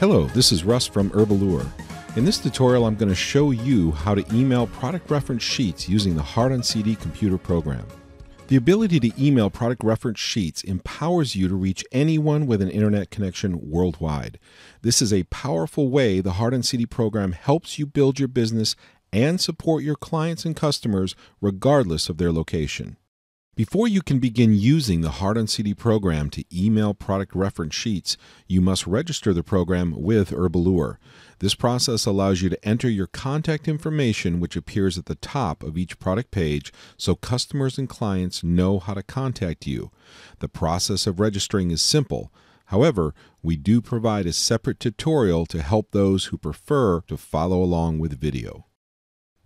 Hello, this is Russ from Herballure. In this tutorial, I'm going to show you how to email product reference sheets using the HART on CD computer program. The ability to email product reference sheets empowers you to reach anyone with an internet connection worldwide. This is a powerful way the HART on CD program helps you build your business and support your clients and customers regardless of their location. Before you can begin using the HART on CD program to email product reference sheets, you must register the program with Herballure. This process allows you to enter your contact information, which appears at the top of each product page, so customers and clients know how to contact you. The process of registering is simple. However, we do provide a separate tutorial to help those who prefer to follow along with video.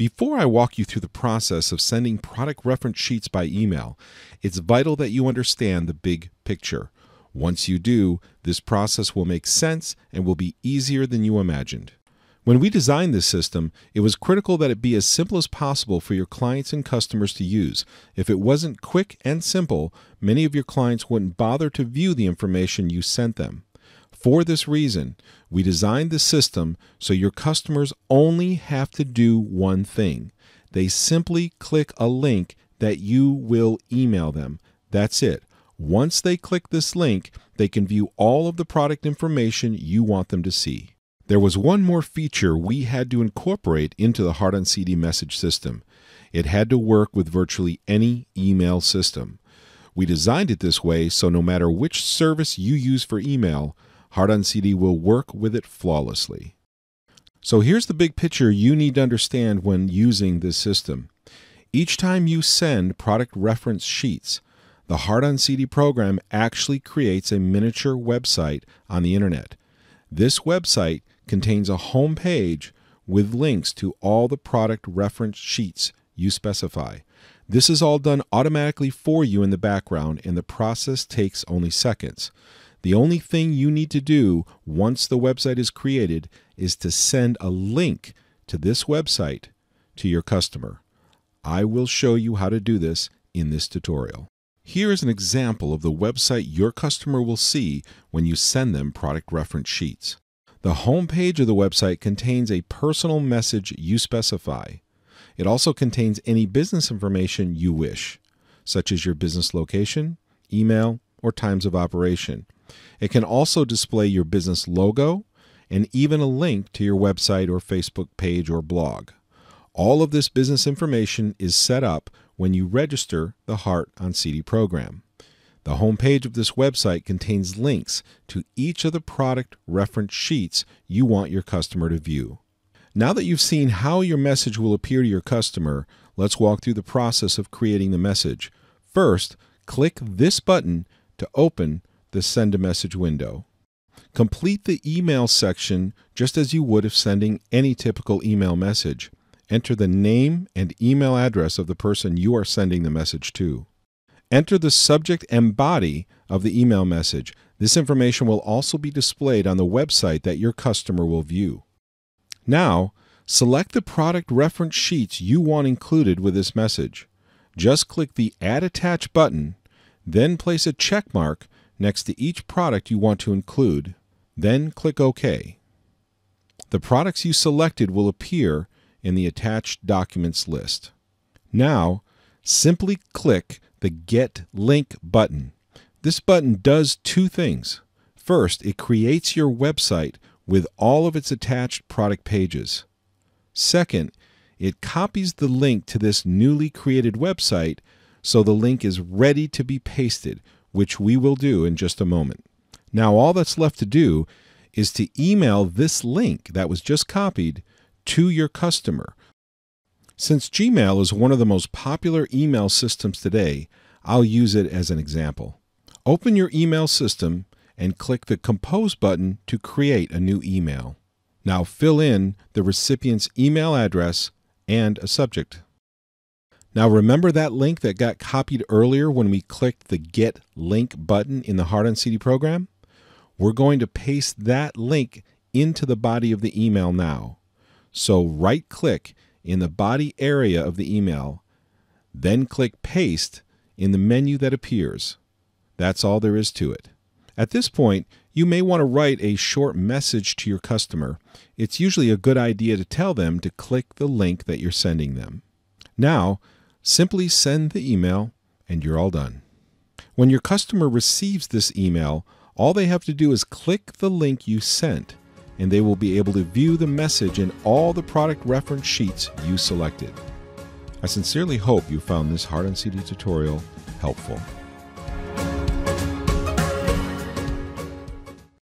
Before I walk you through the process of sending product reference sheets by email, it's vital that you understand the big picture. Once you do, this process will make sense and will be easier than you imagined. When we designed this system, it was critical that it be as simple as possible for your clients and customers to use. If it wasn't quick and simple, many of your clients wouldn't bother to view the information you sent them. For this reason, we designed the system so your customers only have to do one thing. They simply click a link that you will email them. That's it. Once they click this link, they can view all of the product information you want them to see. There was one more feature we had to incorporate into the HART on CD message system. It had to work with virtually any email system. We designed it this way so no matter which service you use for email, HART on CD will work with it flawlessly. So here's the big picture you need to understand when using this system. Each time you send product reference sheets, the HART on CD program actually creates a miniature website on the internet. This website contains a home page with links to all the product reference sheets you specify. This is all done automatically for you in the background, and the process takes only seconds. The only thing you need to do once the website is created is to send a link to this website to your customer. I will show you how to do this in this tutorial. Here is an example of the website your customer will see when you send them product reference sheets. The home page of the website contains a personal message you specify. It also contains any business information you wish, such as your business location, email, or times of operation. It can also display your business logo and even a link to your website or Facebook page or blog. All of this business information is set up when you register the HART on CD program. The home page of this website contains links to each of the product reference sheets you want your customer to view. Now that you've seen how your message will appear to your customer, let's walk through the process of creating the message. First, click this button to open the Send a Message window. Complete the email section just as you would if sending any typical email message. Enter the name and email address of the person you are sending the message to. Enter the subject and body of the email message. This information will also be displayed on the website that your customer will view. Now, select the product reference sheets you want included with this message. Just click the Add Attach button, then place a check mark next to each product you want to include, then click OK. The products you selected will appear in the attached documents list. Now, simply click the Get Link button. This button does two things. First, it creates your website with all of its attached product pages. Second, it copies the link to this newly created website so the link is ready to be pasted which we will do in just a moment. Now, all that's left to do is to email this link that was just copied to your customer. Since Gmail is one of the most popular email systems today, I'll use it as an example. Open your email system and click the Compose button to create a new email. Now fill in the recipient's email address and a subject. Now, remember that link that got copied earlier when we clicked the Get Link button in the HART on CD program? We're going to paste that link into the body of the email now. So, right click in the body area of the email, then click Paste in the menu that appears. That's all there is to it. At this point, You may want to write a short message to your customer. It's usually a good idea to tell them to click the link that you're sending them. Now, simply send the email and you're all done. When your customer receives this email, all they have to do is click the link you sent, and they will be able to view the message in all the product reference sheets you selected. I sincerely hope you found this HART on CD tutorial helpful.